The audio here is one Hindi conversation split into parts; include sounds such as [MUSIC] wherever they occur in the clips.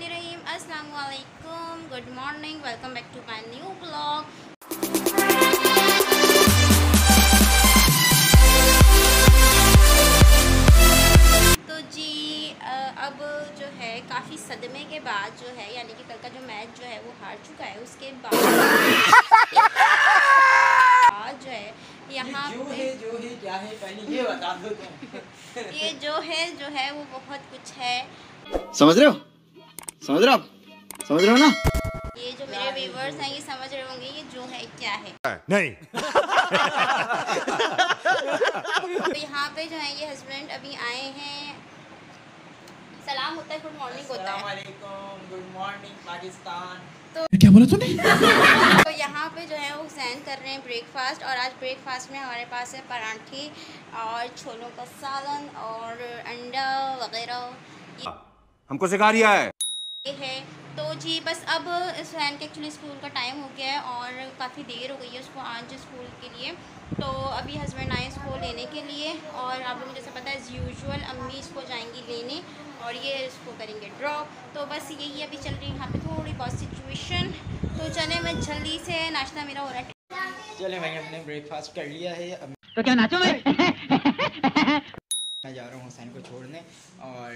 रहीम अस्सलाम वालेकुम good morning welcome back to my new blog तो जी अब जो है काफ़ी सदमे के बाद जो है यानी कि कल का जो मैच जो है वो हार चुका है। उसके बाद जो है यहाँ जो है जो है क्या है पहले ये बता दो ये जो है जो है वो बहुत कुछ है। समझ रहे हो? समझ रहे हो आप? समझ रहे हो ना? ये जो मेरे व्यूवर्स हैं ये समझ रहे होंगे ये जो है क्या है। नहीं। तो यहाँ पे जो है ये हस्बैंड अभी आए हैं। सलाम होता है गुड मॉर्निंग होता है। गुड मॉर्निंग पाकिस्तान तो यहाँ पे जो है वो हुसैन कर रहे हैं ब्रेकफास्ट और आज ब्रेकफास्ट में हमारे पास है परांठे और छोलों का सालन और अंडा वगैरह। हमको सिखा रिया है। ये है। तो जी बस अब हुसैन के एक्चुअली स्कूल का टाइम हो गया है और काफ़ी देर हो गई है उसको आज स्कूल के लिए। तो अभी हस्बैंड आए इसको लेने के लिए और आप लोगों को जैसे पता है एज़ यूजल अम्मी इसको जाएँगी लेने और ये इसको करेंगे ड्रॉप तो बस यही अभी चल रही है यहाँ पे थोड़ी बहुत सिचुएशन तो चले मैं जल्दी से नाश्ता मेरा हो रहा है। चले भाई हमने ब्रेकफास्ट कर लिया है। अब तो क्या नाचो मैं [LAUGHS] [LAUGHS] मैं जा रहा हूँ हुसैन को छोड़ने और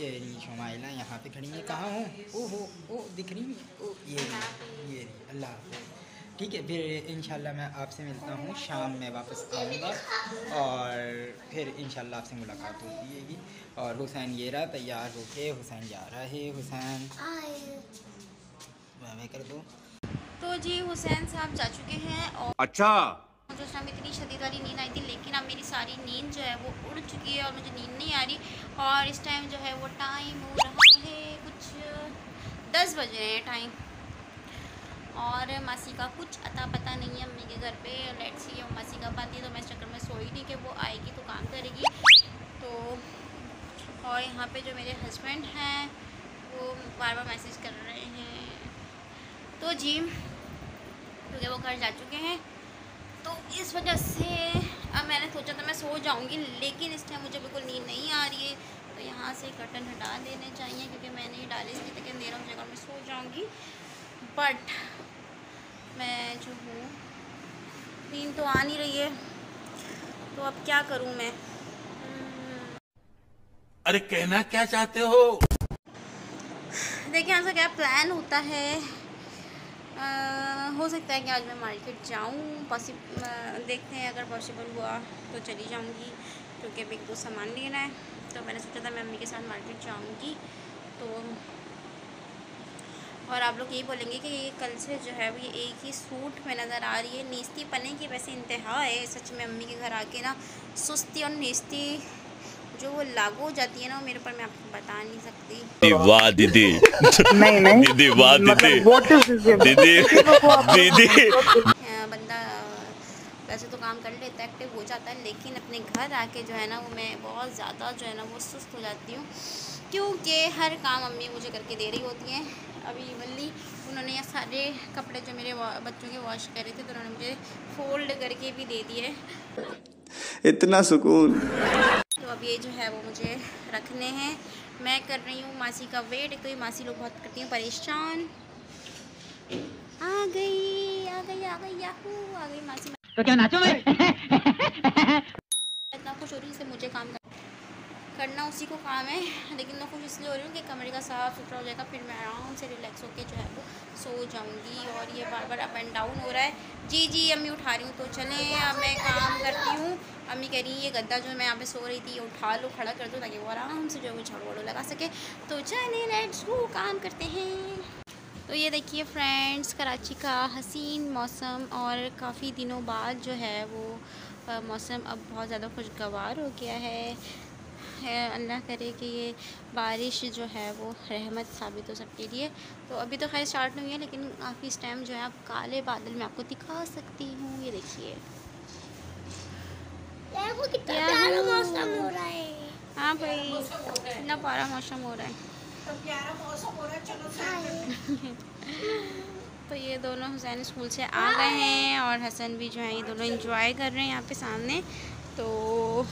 ये रही शमाइला यहाँ पे खड़ी है। कहाँ हूँ? ओ हो ओ दिख रही है? ओ ये रही ये रही अल्लाह ठीक है फिर इंशाल्लाह मैं आपसे मिलता हूँ शाम में वापस आऊँगा और फिर इंशाल्लाह आपसे मुलाकात होती है और हुसैन ये रहा तैयार होके हुसैन जा रहा है हुसैन। मैं कर दूँ? तो जी हुसैन साहब जा चुके हैं और अच्छा मुझे उस टाइम इतनी शदीद वाली नींद आई थी, लेकिन अब मेरी सारी नींद जो है वो उड़ चुकी है और मुझे नींद नहीं आ रही। और इस टाइम जो है वो टाइम हो रहा है कुछ दस बज रहे हैं टाइम और मासी का कुछ अता पता नहीं है अम्मी के घर पे। लेट सी है मासी का पाती है तो मैं चक्कर में सोई नहीं कि वो आएगी तो काम करेगी। तो और यहाँ पे जो मेरे हस्बैंड हैं, वो बार बार मैसेज कर रहे हैं। तो जी, क्योंकि वो घर जा चुके हैं तो इस वजह से अब मैंने सोचा था मैं सो जाऊँगी लेकिन इस टाइम मुझे बिल्कुल नींद नहीं आ रही है। तो यहाँ से कर्टन हटा देने चाहिए क्योंकि मैंने ही डाले इसलिए तक अंधेरा हो जाएगा मैं सो जाऊँगी। बट मैं जो हूँ नींद तो आ नहीं रही है। तो अब क्या करूँ मैं? हम्म, अरे कहना क्या चाहते हो? देखिए यहाँ से क्या प्लान होता है? अ, हो सकता है कि आज मैं मार्केट जाऊँ पॉसिब देखते हैं अगर पॉसिबल हुआ तो चली जाऊँगी क्योंकि अभी एक दो सामान लेना है। तो मैंने सोचा था मैं अम्मी के साथ मार्केट जाऊँगी तो और आप लोग यही बोलेंगे कि ये कल से जो है ये एक ही सूट में नज़र आ रही है। नीस्ती पने की वैसे इंतहा है सच में अम्मी के घर आके ना सुस्ती और नीस्ती जो वो लागू हो जाती है ना वो मेरे ऊपर मैं आपको बता नहीं सकती। वाह दीदी। नहीं नहीं। दीदी वाह दीदी। व्हाट इज़ दिस दीदी दीदी। बंदा वैसे तो काम कर लेता है एक्टिव हो जाता है लेकिन अपने घर आके जो है ना वो मैं बहुत ज़्यादा जो है ना वो सुस्त हो जाती हूँ। क्योंकि हर काम अम्मी मुझे करके दे रही होती हैं। अभी इवनली उन्होंने ये सारे कपड़े जो मेरे बच्चों के वॉश करे थे तो उन्होंने मुझे फोल्ड करके भी दे दिए। इतना सुकून। अब ये जो है वो मुझे रखने हैं। मैं कर रही हूँ मासी का वेट तो ये मासी लोग बहुत करती हैं परेशान। आ गई आ गई आ गई याहू आ गई मासी। तो क्या नाचो मैं इतना खुश हो रही है मुझे काम कर करना उसी को काम है। लेकिन मैं खुश इसलिए हो रही हूँ कि कमरे का साफ़ सुथरा हो जाएगा, फिर मैं आराम से रिलैक्स होकर जो है वो सो जाऊँगी और ये बार बार अप एंड डाउन हो रहा है। जी जी, अम्मी उठा रही हूँ तो चलें, अब मैं काम करती हूँ। अम्मी कह रही है, ये गद्दा जो मैं यहाँ पे सो रही थी, ये उठा लो, खड़ा कर दो, ताकि वो आराम से जो है वो झाड़ू वाड़ू लगा सके। तो चलें लेट्स गो काम करते हैं। तो ये देखिए फ्रेंड्स कराची का हसीन मौसम और काफ़ी दिनों बाद जो है वो मौसम अब बहुत ज़्यादा खुशगवार हो गया है। है। अल्लाह करे कि ये बारिश जो है वो रहमत साबित हो सबके लिए। तो अभी तो खैर स्टार्ट नहीं हुई है लेकिन काफ़ी इस टाइम जो है आप काले बादल में आपको दिखा सकती हूँ। ये देखिए। कितना प्यारा मौसम हो रहा है। हाँ भाई इतना प्यारा मौसम हो रहा है। [LAUGHS] तो ये दोनों हुसैन स्कूल से आ गए हैं और हसन भी जो है ये दोनों इंजॉय कर रहे हैं यहाँ पे सामने। तो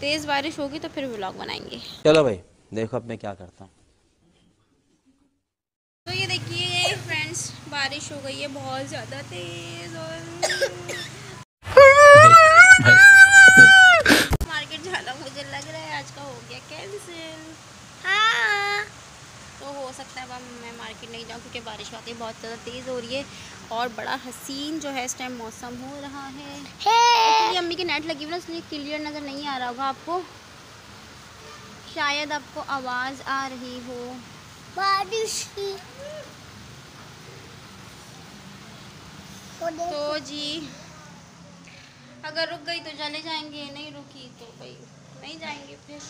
तेज़ बारिश होगी तो फिर व्लॉग बनाएँगे। चलो भाई देखो अब मैं क्या करता हूँ। तो ये देखिए फ्रेंड्स बारिश हो गई है बहुत ज़्यादा तेज़ और तो हो सकता है अब मैं मार्केट नहीं जाऊँ क्योंकि बारिश वाकई बहुत ज़्यादा तेज़ हो रही है और बड़ा हसीन जो है इस टाइम मौसम हो रहा है। है एक्चुअली अम्मी की नेट लगी हुई ना इसलिए क्लियर नज़र नहीं आ रहा होगा आपको? शायद आपको आवाज़ आ रही हो। बारिश की। तो तो जी अगर रुक गई तो चले जाएँगे नहीं रुकी तो भाई नहीं जाएँगे फिर।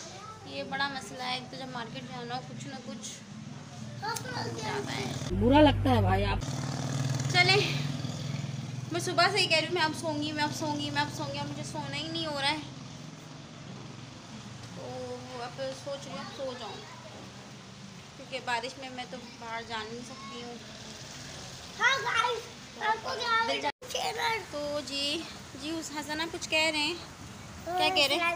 ये बड़ा मसला है एक तो जब मार्केट जाना हो कुछ ना कुछ बुरा लगता है भाई आप। चले। मैं सुबह से ही कह रही हूँ मैं अब सोऊँगी मैं अब सोऊँगी मैं अब सोऊँगी अब मुझे सोना ही नहीं हो रहा है। तो अब सोच रही हूँ अब सो जाऊँ। क्योंकि बारिश में मैं तो बाहर जा नहीं सकती हूँ। हाँ तो जी जी उस हसना कुछ कह रहे हैं। क्या कह रहे हैं?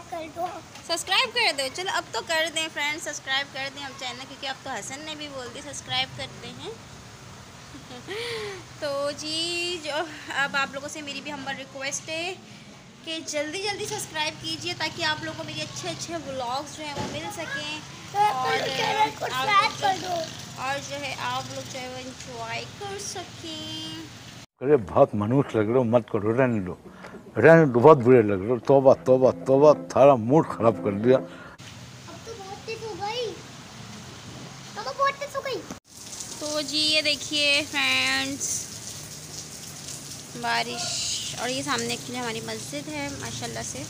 सब्सक्राइब कर दो। चलो अब तो कर दें फ्रेंड्स सब्सक्राइब कर दें हम चैनल क्योंकि अब तो हसन ने भी बोल दिया सब्सक्राइब करते हैं। [LAUGHS] तो जी जो अब आप लोगों से मेरी भी हम्बल रिक्वेस्ट है कि जल्दी जल्दी सब्सक्राइब कीजिए ताकि आप लोगों को मेरे अच्छे अच्छे व्लॉग्स जो हैं वो मिल सकें। और आप और जो है आप लोग जो है वो इंजॉय कर सकें। अरे बहुत मनुष्य लग रहे हो मत करो रहने दो। रहने बहुत बुरे लग रहे तोबा तोबा तोबा सारा मूड खराब कर दिया। तो बहुत तेज हो गई। अब तो बहुत तेज हो गई। तो जी ये देखिए फ्रेंड्स बारिश और ये सामने एक्चुअली हमारी मस्जिद है माशाल्लाह से।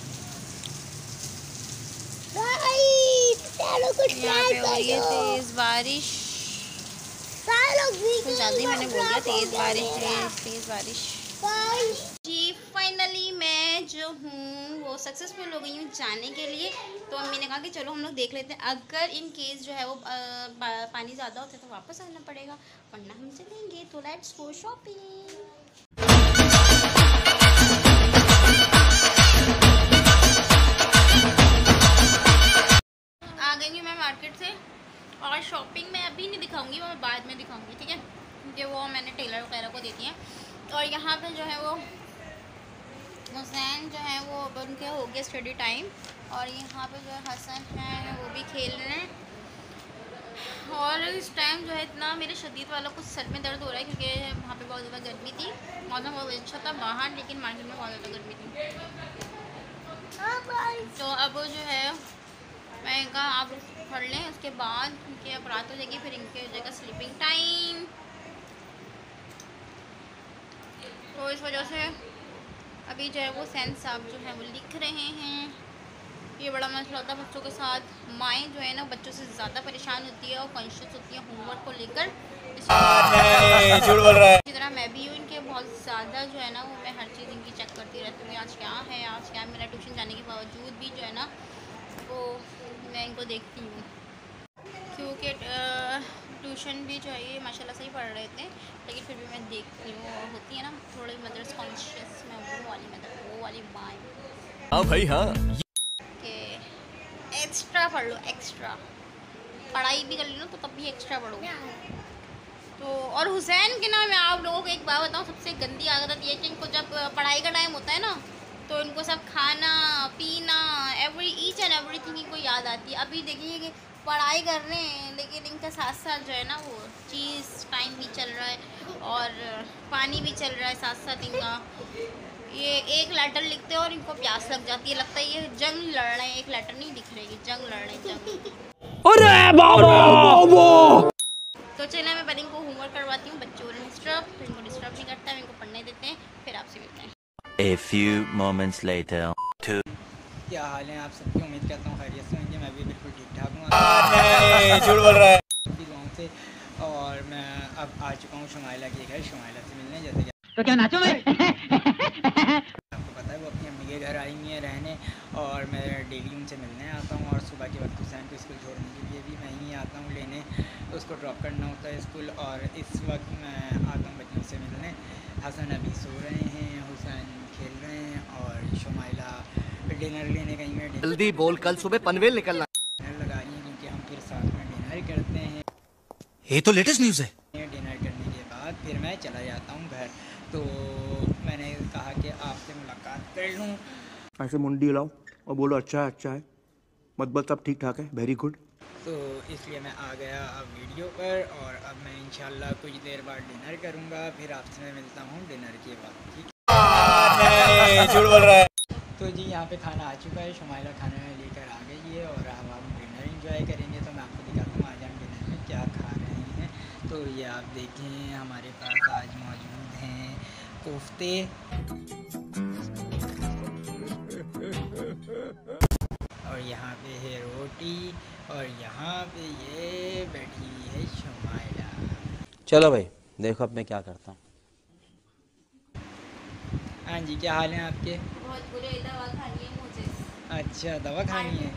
यहाँ पे हो रही है तेज़ बारिश। कुछ ज़्यादा ही मैंने बोल दिया तेज़ बारिश तेज़ तेज़ बारिश। जो हूँ, वो सक्सेसफुल हो गई हूँ जाने के लिए। तो अम्मी ने कहा कि चलो हम लोग देख लेते हैं। अगर इन केस जो है वो पानी ज़्यादा होता है तो वापस आना पड़ेगा, वरना हम चलेंगे। तो लेट्स गो शॉपिंग आ गई मैं मार्केट से। और शॉपिंग मैं अभी नहीं दिखाऊँगी, वो मैं बाद में दिखाऊँगी, ठीक है? क्योंकि वो मैंने टेलर वगैरह को देती हैं। और यहाँ पे जो है वो हुसैन जो है वो अब उनके हो गया स्टडी टाइम और यहाँ पे जो है हसन है, वो भी खेल रहे हैं। और इस टाइम जो है इतना मेरे शदीद वालों को सर में दर्द हो रहा है क्योंकि वहाँ पे बहुत ज़्यादा गर्मी थी। मौसम बहुत अच्छा था बाहर, लेकिन मार्केट में बहुत ज़्यादा गर्मी थी। तो अब जो है मैं कहा आप पढ़ लें, उसके बाद क्योंकि अब रात हो जाएगी, फिर इनके हो जाएगा स्लीपिंग टाइम तो इस वजह से अभी जो है वो सैन साहब जो है वो लिख रहे हैं। ये बड़ा मसला होता है बच्चों के साथ। माएँ जो है ना बच्चों से ज़्यादा परेशान होती है और कॉन्शियस होती है होमवर्क को लेकर। [LAUGHS] इसी तरह मैं भी हूँ इनके। बहुत ज़्यादा जो है ना वो मैं हर चीज़ इनकी चेक करती रहती हूँ। आज क्या है आज क्या मेरा ट्यूशन जाने के बावजूद भी जो है ना वो मैं इनको देखती हूँ। क्योंकि ट्यूशन भी जो है ये माशाल्लाह से ही पढ़ रहे थे लेकिन फिर भी मैं देखती हूँ होती है ना थोड़ी मदर्स कॉन्शियस मैं वो वाली मदर वो वाली माँ हाँ भाई हाँ। कि एक्स्ट्रा पढ़ लो एक्स्ट्रा पढ़ाई भी कर ली लो तो तब भी एक्स्ट्रा पढ़ो। तो और हुसैन के ना मैं आप लोगों को एक बात बताऊँ सबसे गंदी आदत ये है कि इनको जब पढ़ाई का टाइम होता है ना तो इनको सब खाना पीना एवरी ईच एंड एवरीथिंग इनको याद आती है। अभी देखिए कि पढ़ाई कर रहे हैं लेकिन इनका साथ साथ जो है ना वो चीज़ टाइम भी चल रहा है और पानी भी चल रहा है साथ साथ इनका। ये एक लेटर लिखते हैं और इनको प्यास लग जाती है लगता है ये जंग लड़ रहे हैं एक लेटर नहीं दिख रही जंग लड़ रहे हैं जंग। तो चलिए मैं पहले इनको होमवर्क करवाती हूँ बच्चे हैं डिस्टर्ब तो इनको डिस्टर्ब नहीं करता है इनको पढ़ने देते हैं फिर आपसे मिलते हैं। A few moments later. क्या हाल है आप सबकी? उम्मीद करता हूँ खैरियत से होंगे मैं भी बिल्कुल ठीक ठाक हूँ झूठ बोल रहा है दुआओं से और मैं अब आ चुका हूँ शुमाइला के घर शुमाइला से मिलने जैसे तो क्या नाचो आपको पता है वो अपनी अम्मी के घर आई हुई हैं रहने और मैं डेली उनसे मिलने आता हूँ और सुबह के वक्त हुसैन को स्कूल छोड़ने के लिए भी मैं ही आता हूँ लेने। उसको ड्रॉप करना होता है स्कूल और इस वक्त मैं आता हूँ बच्चों से मिलने। हसन अभी सो रहे हैं, हुसैन खेल रहे हैं और शुमाइला डिनर लेने गई मैं जल्दी बोल कल सुबह पनवेल निकलना। लगा रही हैं क्योंकि हम फिर साथ में डिनर करते हैं। ये तो लेटेस्ट न्यूज़ है। डिनर करने के बाद फिर मैं चला जाता हूँ घर। तो मैंने कहा कि आपसे मुलाकात कर लूँ। ऐसे मुंडी हिलाओ और बोलो अच्छा है अच्छा है। मतबल सब ठीक ठाक है। वेरी गुड तो इसलिए मैं आ गया अब वीडियो पर और अब मैं इंशाल्लाह कुछ देर बाद डिनर करूँगा। फिर आपसे मैं मिलता हूँ डिनर के बाद ठीक झूठ बोल रहा है। तो जी, यहाँ पे खाना आ चुका है शुमाइला खाना लेकर आ गई है और हम डिनर इंजॉय करेंगे। तो मैं आपको दिखाता हूँ आज हम डिनर में क्या खा रहे हैं। तो ये आप देखें, हमारे पास आज मौजूद हैं कोफ्ते। और यहाँ पे है रोटी और यहाँ पे ये बैठी है शुमाइला चलो भाई, देखो अब मैं क्या करता हूँ। हाँ जी क्या हाल है आपके? बहुत बुरे दवा खानी है मुझे। अच्छा दवा खानी है।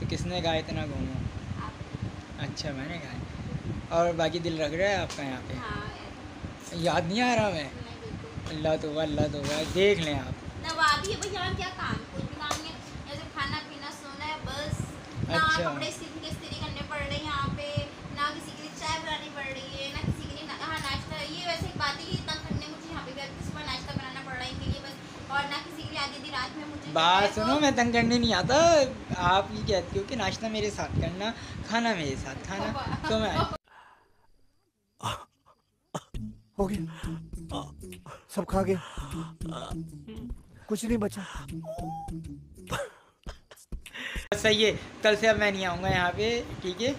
तो किसने कहा इतना घूमो? अच्छा मैंने कहा और बाकी दिल रख रहा है आपका यहाँ पे? हाँ याद नहीं आ रहा मैं? अल्लाह तो अल्लाह तो देख लें आप। नवाबी है भाई यहाँ क्या काम कुछ भी काम नहीं है खाना पीना सोना है बस। अच्छा। और ना किसी के लिए आधी आधी रात में मुझे बात सुनो मैं तंग करने नहीं आता। आप ये कहती हो कि नाश्ता मेरे साथ करना खाना मेरे साथ खाना तो मैं [LAUGHS] हो गया। सब खा गया। कुछ नहीं बचा। सही है कल से अब मैं नहीं आऊँगा यहाँ पे ठीक है?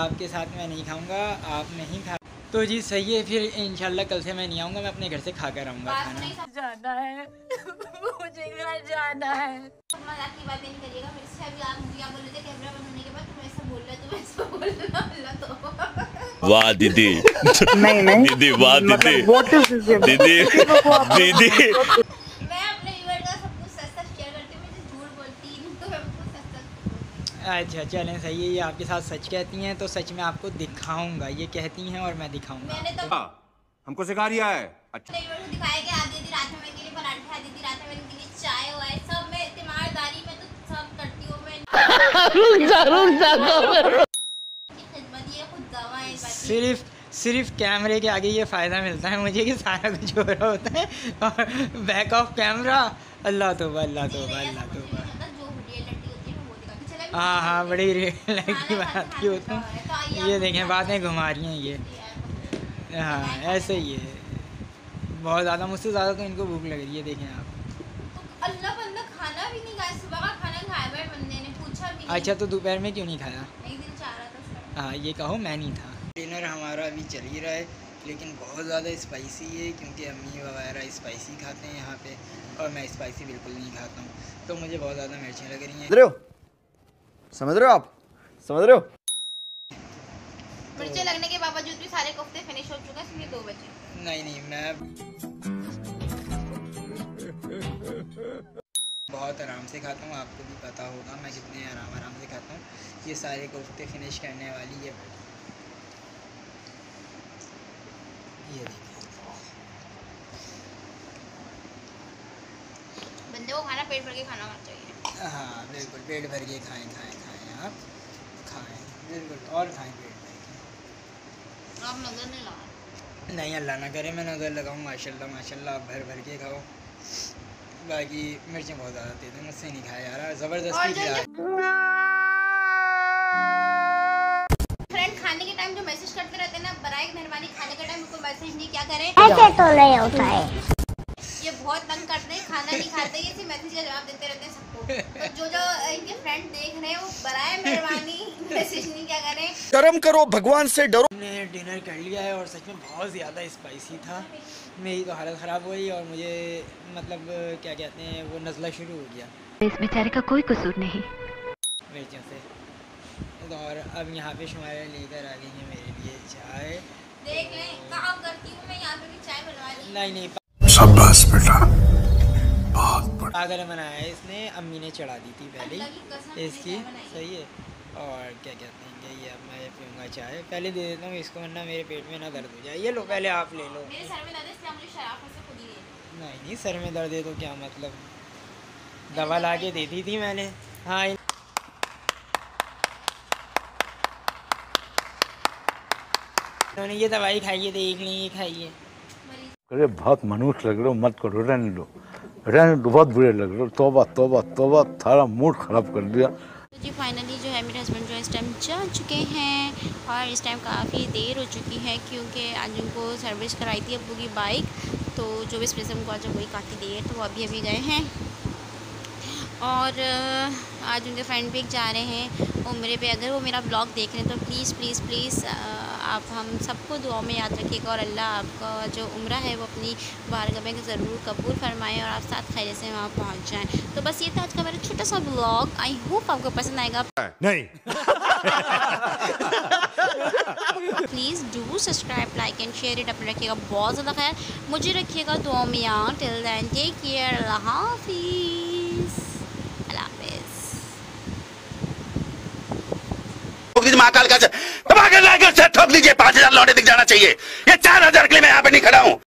आपके साथ मैं नहीं खाऊँगा आप नहीं खा तो जी सही है फिर इनशाला कल से मैं नहीं आऊँगा मैं अपने घर से खा कर आऊँगा खाना। जाना है। [LAUGHS] मुझे घर जाना है। मज़ाक की बातें नहीं करिएगा फिर से अभी आप मुझे क्या बोल रहे थे कैमरा बंद होने के बाद तुम ऐसा बोल रहे हो तुम ऐसा बोल रहे हो अल्लाह तो। वाह दीदी। नहीं नहीं। दीदी वाह दीदी। इज़ दिस दीदी। [LAUGHS] दीदी [LAUGHS] मैं अपने व्यूअर का सब कुछ सच सच शेयर करती हूँ मैं जो झूठ बोलती हूँ तो मैं आपको सच सच अच्छा चलें सही है ये आपके साथ सच कहती हैं तो सच में आपको दिखाऊँगा ये कहती हैं और मैं दिखाऊँगा। मैंने तो हाँ, हमको सिखा रिया है। अच्छा। दिखाया कि आधी आधी रात में मेरे लिए पराठे आधी आधी रात में मेरे लिए चाय वाय सब मैं तीमारदारी में तो सब करती हूँ मैं [LAUGHS] रुक जा रुक जा की खिदमत ये खुद दवा है इस बात की। सिर्फ़ सिर्फ़ कैमरे के आगे ये फ़ायदा मिलता है मुझे कि सारा कुछ हो रहा होता है। और बैक ऑफ़ कैमरा अल्लाह तोबा अल्लाह तो ऐसा अल्लाह कुछ तो नहीं होता, जो रियल लड़की होती है मैं वो दिखाती हूँ। हाँ बड़ी लड़की खाना बनाती खाना होता है, तो। हूँ ये देखें बातें घुमा रही हैं ये। हाँ ऐसे ही है। बहुत ज़्यादा मुझसे ज़्यादा तो इनको भूख लग रही है देखें आप। अल्लाह बंदा खाना भी नहीं खाया सुबह का खाना खाया है बंदे ने पूछा भी अच्छा तो दोपहर में क्यों नहीं खाया? दिन था हाँ ये कहो मैं नहीं था। डिनर हमारा अभी चल ही रहा है लेकिन बहुत ज़्यादा स्पाइसी है क्योंकि अम्मी वगैरह स्पाइसी खाते हैं यहाँ पे और मैं स्पाइसी बिल्कुल नहीं खाता हूँ। तो मुझे बहुत ज़्यादा मिर्चें लग रही हैं। समझ रहे हो आप? समझ रहे हो? मिर्चें लगने के बावजूद भी सारे कोफ्ते फिनिश हो चुके हैं दो बजे नहीं नहीं मैं बहुत आराम से खाता हूँ आपको भी पता होगा मैं कितने आराम आराम से खाता हूँ। ये सारे कोफ्ते फिनिश करने वाली है ये बंदे को खाना पेट भर के खाना होना चाहिए। हाँ बिल्कुल पेट भर के खाएँ खाएँ खाएँ आप खाएँ बिल्कुल और खाएँ पेट भर के। आप नज़र नहीं लगा नहीं अल्लाह ना करे मैं नज़र लगाऊँ माशाल्लाह माशाल्लाह आप भर भर के खाओ। बाकी मिर्चें बहुत ज़्यादा तेज हैं मुझसे नहीं खाया जा रहा ज़बरदस्ती खिला खाने के टाइम जो मैसेज करते रहते हैं ना बराए मेहरबानी खाने के टाइम उनको मैसेज नहीं क्या करें? ऐसे तो नहीं होता है ये बहुत तंग करते हैं खाना नहीं खाते का जवाब देते रहते हैं सबको। [LAUGHS] तो जो जो इनके फ्रेंड देख रहे हैं वो बराए मेहरबानी। [LAUGHS] मैसेज नहीं क्या करें? कर्म करो भगवान से डरो। हमने डिनर कर लिया है और सच में बहुत ज़्यादा स्पाइसी था। मेरी तो हालत ख़राब हुई और मुझे मतलब क्या कहते हैं वो नज़ला शुरू हो गया। इस बेचारे का कोई कसूर नहीं। मिर्चों से। और अब यहाँ पे शुमारा लेकर आ गई है मेरे लिए चाय। देख लें काम करती हूँ मैं यहाँ पे भी चाय बनवा ली। नहीं नहीं शाबाश बेटा। बहुत पागल बनाया है इसने अम्मी ने चढ़ा दी थी पहले इसकी। सही है। और क्या कहते हैं कि ये अब मैं पीऊँगा चाय। पहले दे देता हूँ इसको वरना मेरे पेट में ना दर्द हो जाए। ये लो पहले आप ले लो। मेरे सर में दर्द है मुझे से खुद ही नहीं नहीं सर में दर्द है तो क्या मतलब? दवा ला के दे दी थी मैंने। हाँ उन्होंने ये दवाई खाई है देख ली ये खाइए अरे बहुत मनुष्य लग रहे हो मत करो रहने दो। दो बहुत बुरे लग रहे तोबा तोबा तोबा, सारा मूड खराब कर दिया। जी फाइनली जो है, मेरे हस्बैंड जो इस टाइम जा चुके हैं और इस टाइम काफ़ी देर हो चुकी है क्योंकि आज उनको सर्विस कराई थी अब्बू की बाइक तो जो भी स्पेस उनको आज वही काफ़ी देर तो वो अभी अभी गए हैं। और, आज उनके फ्रेंड भी जा रहे हैं। उम्र पे, अगर वो मेरा ब्लॉग देख रहे हैं तो प्लीज़ प्लीज़ प्लीज़ आप हम सबको दुआ में याद रखिएगा और अल्लाह आपका जो उम्र है वो अपनी बारगाह में ज़रूर कबूल फरमाएँ और आप साथ खैर से वहाँ पहुँच जाएँ। तो बस ये था आज का मेरा छोटा सा ब्लॉग आई होप आपको पसंद आएगा। [LAUGHS] नहीं। Please do subscribe like and share it अपने रखिएगा। बहुत ज़्यादा ख्याल मुझे रखिएगा दुआ में यार। टिल देन टेक केयर हाफिज़ अल्लाह हाफिज़ ठोक दीजिए महाकाल का सर ठोक लीजिए पाँच हज़ार लौटे दिख जाना चाहिए। ये चार हज़ार के लिए मैं यहाँ पे नहीं खड़ा हूँ।